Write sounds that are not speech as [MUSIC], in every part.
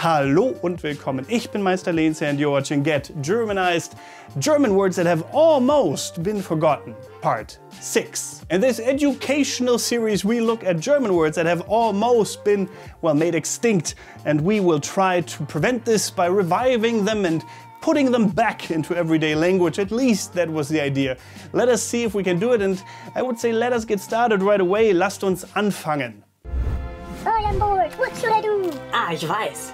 Hallo und willkommen. Ich bin Meister Lehnsherr and you're watching Get Germanized German words that have almost been forgotten. Part 6. In this educational series, we look at German words that have almost been, well, made extinct, and we will try to prevent this by reviving them and putting them back into everyday language. At least that was the idea. Let us see if we can do it, and I would say let us get started right away. Lasst uns anfangen. I am bored. What should I do? Ah, ich weiß.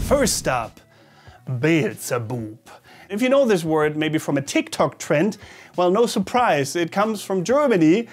First up, Beelzebub. If you know this word, maybe from a TikTok trend, well, no surprise, it comes from Germany.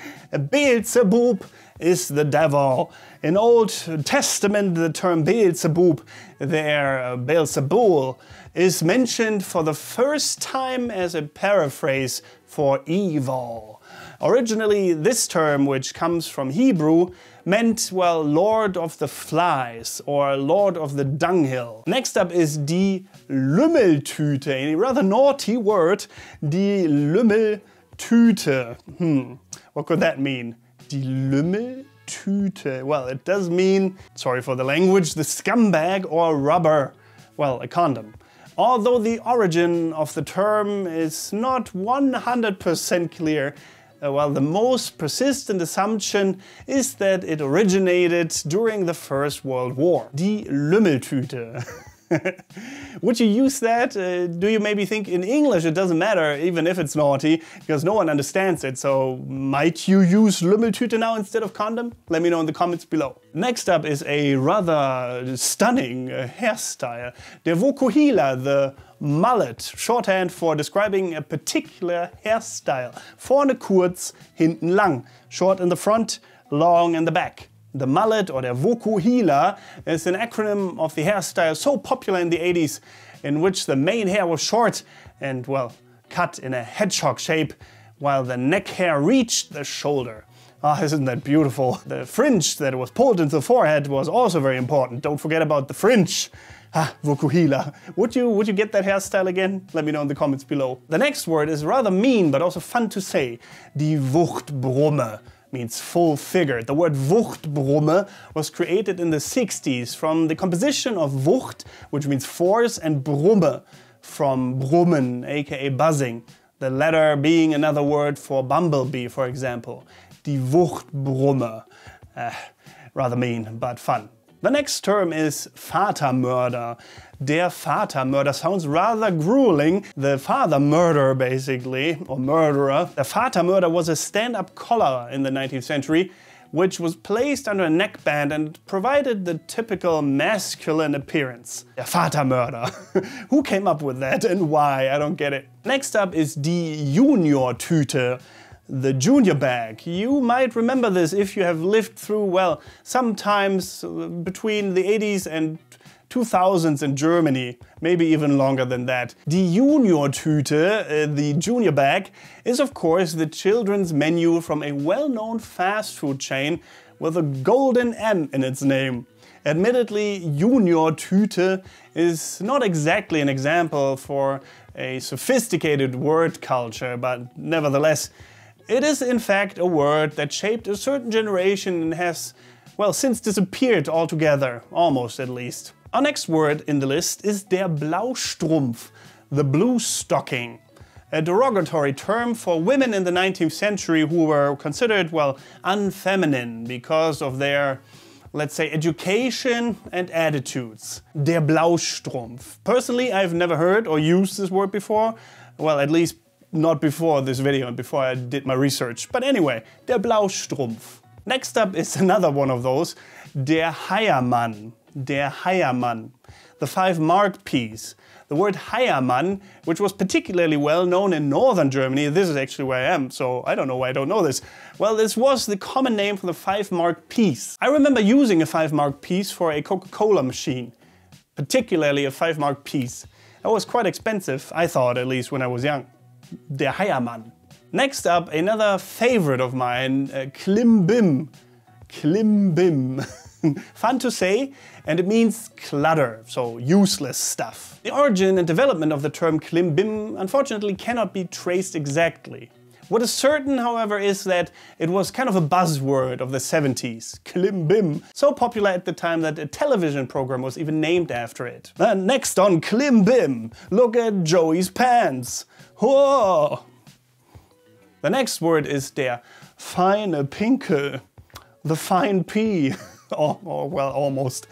Beelzebub is the devil. In Old Testament, the term Beelzebub, there Beelzebul, is mentioned for the first time as a paraphrase for evil. Originally, this term, which comes from Hebrew, meant, well, Lord of the Flies or Lord of the Dunghill. Next up is die Lümmeltüte, a rather naughty word, die Lümmeltüte. Hmm, what could that mean? Die Lümmeltüte. Well, it does mean, sorry for the language, the scumbag or rubber. Well, a condom. Although the origin of the term is not 100% clear, well, the most persistent assumption is that it originated during the First World War. Die Lümmeltüte. [LAUGHS] Would you use that? Uh, do you maybe think in English it doesn't matter, even if it's naughty, because no one understands it, so might you use Lümmeltüte now instead of condom? Let me know in the comments below. Next up is a rather stunning uh, hairstyle. Der Vokuhila, the mullet, shorthand for describing a particular hairstyle. Vorne kurz, hinten lang. Short in the front, long in the back. The mullet or der Vokuhila is an acronym of the hairstyle so popular in the 80s in which the main hair was short and, well, cut in a hedgehog shape while the neck hair reached the shoulder. Ah, isn't that beautiful? The fringe that was pulled into the forehead was also very important. Don't forget about the fringe. Ah, Vokuhila. Would you, would you get that hairstyle again? Let me know in the comments below. The next word is rather mean but also fun to say. Die Wuchtbrumme means full figure. The word Wuchtbrumme was created in the 60s from the composition of Wucht, which means force, and Brumme, from Brummen, aka buzzing. The latter being another word for bumblebee, for example. Die Wuchtbrumme. Uh, rather mean, but fun. The next term is Vatermörder. Der Vatermörder sounds rather grueling. The father murderer, basically, or murderer. The Vatermörder was a stand-up collar in the 19th century which was placed under a neckband and provided the typical masculine appearance. Der Vatermörder. [LAUGHS] Who came up with that and why? I don't get it. Next up is die Junior-Tüte the junior bag. You might remember this if you have lived through, well, sometimes between the 80s and 2000s in Germany, maybe even longer than that. Die Junior-Tüte, uh, the junior bag, is of course the children's menu from a well-known fast food chain with a golden M in its name. Admittedly, Junior-Tüte is not exactly an example for a sophisticated word culture, but nevertheless, it is in fact a word that shaped a certain generation and has, well, since disappeared altogether, almost at least. Our next word in the list is der Blaustrumpf, the blue stocking. A derogatory term for women in the 19th century who were considered, well, unfeminine because of their, let's say, education and attitudes. Der Blaustrumpf. Personally, I've never heard or used this word before. Well, at least not before this video and before I did my research. But anyway, der Blaustrumpf. Next up is [LAUGHS] another one of those, der Heiermann. Der Heiermann. The five mark piece. The word Heiermann, which was particularly well known in northern Germany, this is actually where I am, so I don't know why I don't know this. Well, this was the common name for the five mark piece. I remember using a five mark piece for a Coca-Cola machine, particularly a five mark piece. That was quite expensive, I thought, at least when I was young der Heiermann. Next up, another favorite of mine, uh, Klimbim. Klimbim. [LAUGHS] Fun to say, and it means clutter, so useless stuff. The origin and development of the term Klimbim unfortunately cannot be traced exactly. What is certain, however, is that it was kind of a buzzword of the 70s, Klimbim, so popular at the time that a television program was even named after it. And next on Klimbim, look at Joey's pants. Whoa! The next word is der feine Pinkel, the fine pea, or, or well, almost.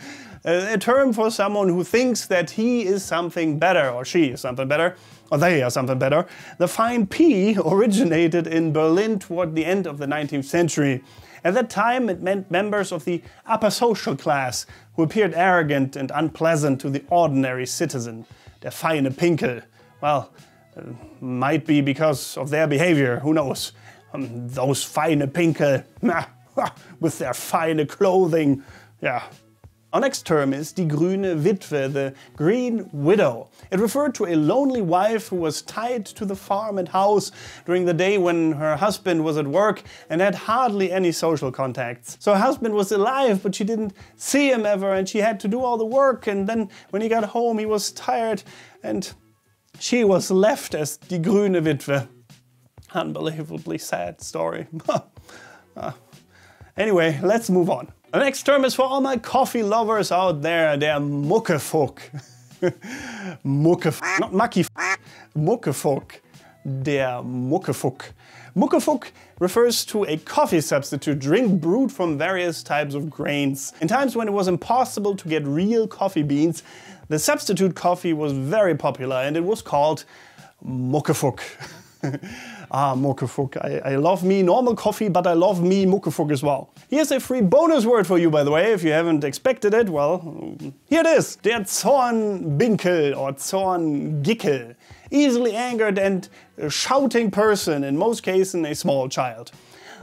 A, term for someone who thinks that he is something better, or she is something better, or they are something better. The fine P originated in Berlin toward the end of the 19th century. At that time, it meant members of the upper social class who appeared arrogant and unpleasant to the ordinary citizen. Der feine Pinkel. Well, uh, might be because of their behavior, who knows? Um, those feine Pinkel, [LAUGHS] with their fine clothing. Yeah, our next term is die grüne Witwe, the green widow. It referred to a lonely wife who was tied to the farm and house during the day when her husband was at work and had hardly any social contacts. So her husband was alive, but she didn't see him ever and she had to do all the work and then when he got home he was tired and she was left as die grüne Witwe. Unbelievably sad story. uh, [LAUGHS] anyway, let's move on. The next term is for all my coffee lovers out there, der Muckefuck. Muckefuck, not mucky Muckefuck. Der Muckefuck. Muckefuck refers to a coffee substitute drink brewed from various types of grains. In times when it was impossible to get real coffee beans, the substitute coffee was very popular and it was called Muckefuck. [LAUGHS] ah, Muckefuck. I, I love me normal coffee, but I love me Muckefuck as well. Here's a free bonus word for you, by the way, if you haven't expected it. Well, here it is. Der Zornbinkel or Zorngickel. Easily angered and shouting person, in most cases a small child.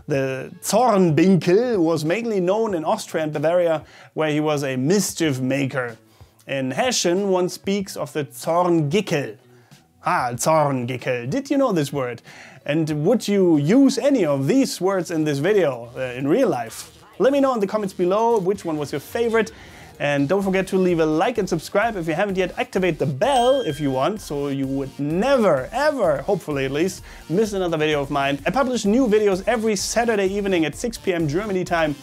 The Zornbinkel was mainly known in Austria and Bavaria, where he was a mischief maker. In Hessian, one speaks of the Zorngickel. Ah, Zorngickel. Did you know this word? And would you use any of these words in this video uh, in real life? Let me know in the comments below which one was your favorite. And don't forget to leave a like and subscribe if you haven't yet. Activate the bell if you want, so you would never, ever, hopefully at least, miss another video of mine. I publish new videos every Saturday evening at 6 p.m. Germany time.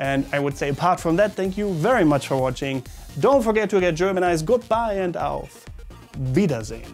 And I would say apart from that, thank you very much for watching. Don't forget to get Germanized. Goodbye and auf Wiedersehen.